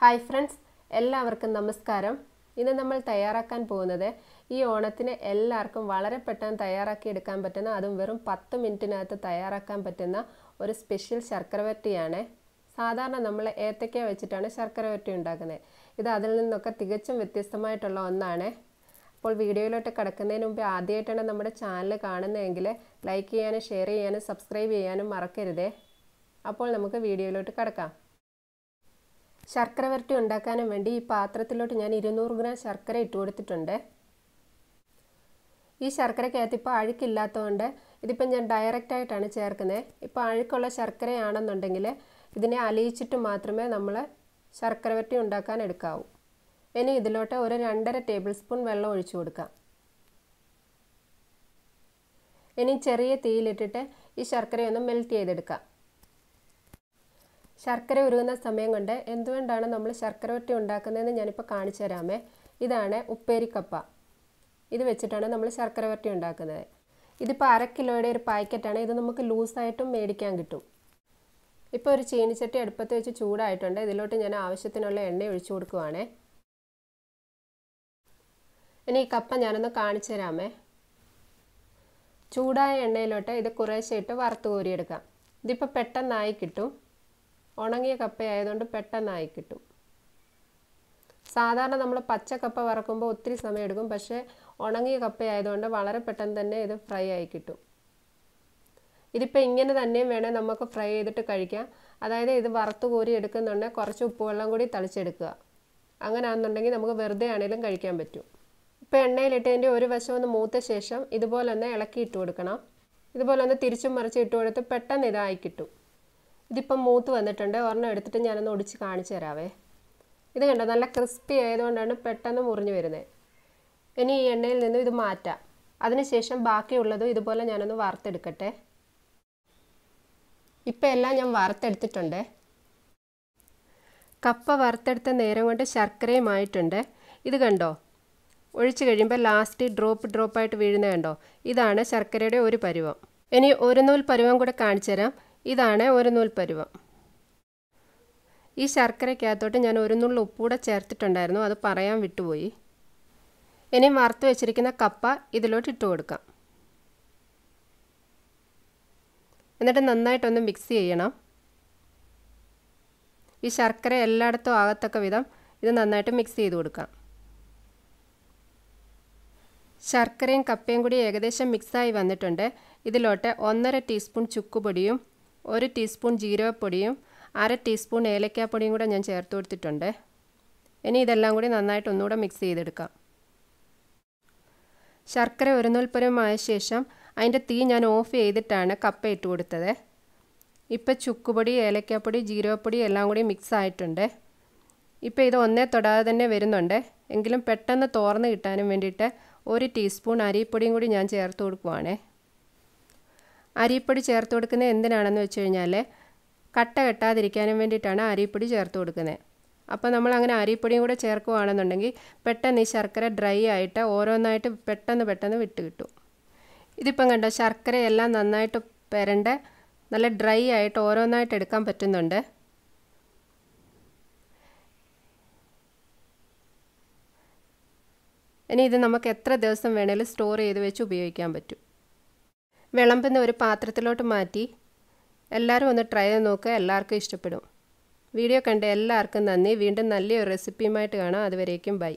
Hi friends എല്ലാവർക്കും നമസ്കാരം. ഇന്ന് നമ്മൾ തയ്യാറാക്കാൻ പോകുന്നത് ഈ ഓണത്തിന് എല്ലാവർക്കും വളരെ പെട്ടെന്ന് തയ്യാറാക്കി എടുക്കാൻ പറ്റുന്ന അതും വെറും പത്ത് മിനിറ്റിനകത്ത് തയ്യാറാക്കാൻ പറ്റുന്ന ഒരു സ്പെഷ്യൽ ശർക്കര വരട്ടിയാണ് സാധാരണ നമ്മൾ ഏത്തക്ക വെച്ചിട്ടാണ് ശർക്കര വരട്ടി ഉണ്ടാക്കുന്നത്. ഇത് അതിൽ നിന്നൊക്കെ തികച്ചും വ്യത്യസ്തമായിട്ടുള്ള ഒന്നാണ്. അപ്പോൾ വീഡിയോയിലോട്ട് കിടക്കുന്നതിന് മുമ്പ് ആദ്യമായിട്ടാണ് നമ്മുടെ ചാനൽ കാണുന്നതെങ്കിൽ ലൈക്ക് ചെയ്യാനും ഷെയർ ചെയ്യാനും സബ്സ്ക്രൈബ് ചെയ്യാനും മറക്കരുതേ. അപ്പോൾ നമുക്ക് വീഡിയോയിലോട്ട് കിടക്കാം. ശർക്കര വരട്ടി ഉണ്ടാക്കാനും വേണ്ടി ഈ പാത്രത്തിലോട്ട് ഞാൻ ഇരുന്നൂറ് ഗ്രാം ശർക്കര ഇട്ട് കൊടുത്തിട്ടുണ്ട്. ഈ ശർക്കരക്കകത്ത് ഇപ്പോൾ അഴുക്കില്ലാത്തതുകൊണ്ട് ഇതിപ്പം ഞാൻ ഡയറക്റ്റ് ആയിട്ടാണ് ചേർക്കുന്നത്. ഇപ്പോൾ അഴുക്കുള്ള ശർക്കരയാണെന്നുണ്ടെങ്കിൽ ഇതിനെ അലിയിച്ചിട്ട് മാത്രമേ നമ്മൾ ശർക്കര വരട്ടി ഉണ്ടാക്കാൻ എടുക്കാവൂ. ഇനി ഇതിലോട്ട് ഒരു രണ്ടര ടേബിൾ സ്പൂൺ വെള്ളം ഒഴിച്ചു കൊടുക്കാം. ഇനി ചെറിയ തീയിലിട്ടിട്ട് ഈ ശർക്കരയൊന്ന് മെൽറ്റ് ചെയ്തെടുക്കാം. ശർക്കര ഉരുകുന്ന സമയം കൊണ്ട് എന്തുകൊണ്ടാണ് നമ്മൾ ശർക്കര വറ്റി ഉണ്ടാക്കുന്നതെന്ന് ഞാനിപ്പോൾ കാണിച്ചു തരാമേ. ഇതാണ് ഉപ്പേരിക്കപ്പ. ഇത് വെച്ചിട്ടാണ് നമ്മൾ ശർക്കര വരട്ടി ഉണ്ടാക്കുന്നത്. ഇതിപ്പോൾ അര കിലോയുടെ ഒരു പാക്കറ്റാണ്. ഇത് നമുക്ക് ലൂസായിട്ടും മേടിക്കാൻ കിട്ടും. ഇപ്പോൾ ഒരു ചീനിച്ചട്ടി അടുപ്പത്ത് വെച്ച് ചൂടായിട്ടുണ്ട്. ഇതിലോട്ട് ഞാൻ ആവശ്യത്തിനുള്ള എണ്ണ ഒഴിച്ചു കൊടുക്കുവാണേ. ഇനി ഈ കപ്പ ഞാനൊന്ന് കാണിച്ചു തരാമേ. ചൂടായ എണ്ണയിലോട്ട് ഇത് കുറേശ്ശെ ഇട്ട് വറുത്ത് കോരിയെടുക്കാം. ഇതിപ്പോൾ പെട്ടെന്നായി കിട്ടും. ഉണങ്ങിയ കപ്പയായതുകൊണ്ട് പെട്ടെന്നായി കിട്ടും. സാധാരണ നമ്മൾ പച്ച കപ്പ വറക്കുമ്പോൾ ഒത്തിരി സമയം എടുക്കും പക്ഷേ ഉണങ്ങിയ കപ്പയായതുകൊണ്ട് വളരെ പെട്ടെന്ന് തന്നെ ഇത് ഫ്രൈ ആയി കിട്ടും. ഇതിപ്പോൾ ഇങ്ങനെ തന്നെയും വേണേൽ നമുക്ക് ഫ്രൈ ചെയ്തിട്ട് കഴിക്കാം. അതായത് ഇത് വറുത്ത് കോരി എടുക്കുന്നുണ്ടെങ്കിൽ കുറച്ച് ഉപ്പുവെള്ളം കൂടി തളിച്ചെടുക്കുക. അങ്ങനെ ആണെന്നുണ്ടെങ്കിൽ നമുക്ക് വെറുതെ ആണെങ്കിലും കഴിക്കാൻ പറ്റും. ഇപ്പോൾ എണ്ണയിലിട്ടതിന്റെ ഒരു വശം ഒന്ന് മൂത്ത ശേഷം ഇതുപോലെ ഒന്ന് ഇളക്കി ഇട്ട് കൊടുക്കണം. ഇതുപോലെ ഒന്ന് തിരിച്ചും മറിച്ച് ഇട്ട് കൊടുത്ത് പെട്ടെന്ന് ഇതായി കിട്ടും. ഇതിപ്പം മൂത്ത് വന്നിട്ടുണ്ട്. ഒരെണ്ണം എടുത്തിട്ട് ഞാനൊന്ന് ഒടിച്ച് കാണിച്ചു തരാവേ. ഇത് കണ്ടോ? നല്ല ക്രിസ്പി ആയതുകൊണ്ടാണ് പെട്ടെന്ന് മുറിഞ്ഞു വരുന്നത് ഇനി ഈ എണ്ണയിൽ നിന്നും ഇത് മാറ്റാം. അതിനുശേഷം ബാക്കിയുള്ളതും ഇതുപോലെ ഞാനൊന്ന് വറുത്തെടുക്കട്ടെ. ഇപ്പം എല്ലാം ഞാൻ വറുത്തെടുത്തിട്ടുണ്ട്. കപ്പ വറുത്തെടുത്ത നേരം കൊണ്ട് ശർക്കരയും ആയിട്ടുണ്ട്. ഇത് കണ്ടോ? ഒഴിച്ചു കഴിയുമ്പോൾ ലാസ്റ്റ് ഡ്രോപ്പ് ഡ്രോപ്പായിട്ട് വീഴുന്നത് കണ്ടോ? ഇതാണ് ശർക്കരയുടെ ഒരു പരുവം. ഇനി ഒരു നൂൽ പരുവം കൂടെ കാണിച്ചു തരാം. ഇതാണ് ഒരു നൂൽ പരുവം ഈ ശർക്കരയ്ക്കകത്തോട്ട് ഞാൻ ഒരു നുള്ളു ഉപ്പൂടെ ചേർത്തിട്ടുണ്ടായിരുന്നു അത് പറയാൻ വിട്ടുപോയി. ഇനി വറുത്ത് വെച്ചിരിക്കുന്ന കപ്പ ഇതിലോട്ട് ഇട്ട് കൊടുക്കാം. എന്നിട്ട് നന്നായിട്ടൊന്ന് മിക്സ് ചെയ്യണം. ഈ ശർക്കര എല്ലായിടത്തും ആകത്തക്ക വിധം ഇത് നന്നായിട്ട് മിക്സ് ചെയ്ത് കൊടുക്കാം. ശർക്കരയും കപ്പയും കൂടി ഏകദേശം മിക്സായി വന്നിട്ടുണ്ട്. ഇതിലോട്ട് ഒന്നര ടീസ്പൂൺ ചുക്കുപൊടിയും ഒരു ടീസ്പൂൺ ജീരകപ്പൊടിയും അര ടീസ്പൂൺ ഏലക്കാപ്പൊടിയും കൂടെ ഞാൻ ചേർത്ത് കൊടുത്തിട്ടുണ്ട്. ഇനി ഇതെല്ലാം കൂടി നന്നായിട്ട് ഒന്നുകൂടെ മിക്സ് ചെയ്തെടുക്കാം. ശർക്കര ഒരു നൂൽപ്പരമായ ശേഷം അതിന്റെ തീ ഞാൻ ഓഫ് ചെയ്തിട്ടാണ് കപ്പ ഇട്ട് കൊടുത്തത്. ഇപ്പോൾ ചുക്കുപൊടി ഏലക്കാപ്പൊടി ജീരകപ്പൊടി എല്ലാം കൂടി മിക്സ് ആയിട്ടുണ്ട്. ഇപ്പോൾ ഇത് ഒന്നേ തൊടാതെ തന്നെ വരുന്നുണ്ട്. എങ്കിലും പെട്ടെന്ന് തോർന്ന് കിട്ടാനും വേണ്ടിയിട്ട് ഒരു ടീസ്പൂൺ അരിപ്പൊടിയും കൂടി ഞാൻ ചേർത്ത് കൊടുക്കുവാണേ. അരിപ്പൊടി ചേർത്ത് കൊടുക്കുന്നത് എന്തിനാണെന്ന് വെച്ച് കഴിഞ്ഞാൽ കട്ട കെട്ടാതിരിക്കാനും വേണ്ടിയിട്ടാണ് അരിപ്പൊടി ചേർത്ത് കൊടുക്കുന്നത്. അപ്പോൾ നമ്മൾ അങ്ങനെ അരിപ്പൊടിയും കൂടെ ചേർക്കുകയാണെന്നുണ്ടെങ്കിൽ പെട്ടെന്ന് ഈ ശർക്കര ഡ്രൈ ആയിട്ട് ഓരോന്നായിട്ട് പെട്ടെന്ന് പെട്ടെന്ന് വിട്ട് കിട്ടും. ഇതിപ്പം കണ്ടോ ശർക്കരയെല്ലാം നന്നായിട്ട് പെരണ്ട് നല്ല ഡ്രൈ ആയിട്ട് ഓരോന്നായിട്ട് എടുക്കാൻ പറ്റുന്നുണ്ട്. ഇനി ഇത് നമുക്ക് എത്ര ദിവസം വേണേലും സ്റ്റോർ ചെയ്ത് വെച്ച് ഉപയോഗിക്കാൻ പറ്റും. വിളമ്പുന്ന ഒരു പാത്രത്തിലോട്ട് മാറ്റി എല്ലാവരും ഒന്ന് ട്രൈ ചെയ്ത് നോക്കുക എല്ലാവർക്കും ഇഷ്ടപ്പെടും. വീഡിയോ കണ്ട എല്ലാവർക്കും നന്ദി. വീണ്ടും നല്ലൊരു റെസിപ്പിയുമായിട്ട് കാണാം. അതുവരേക്കും ബൈ.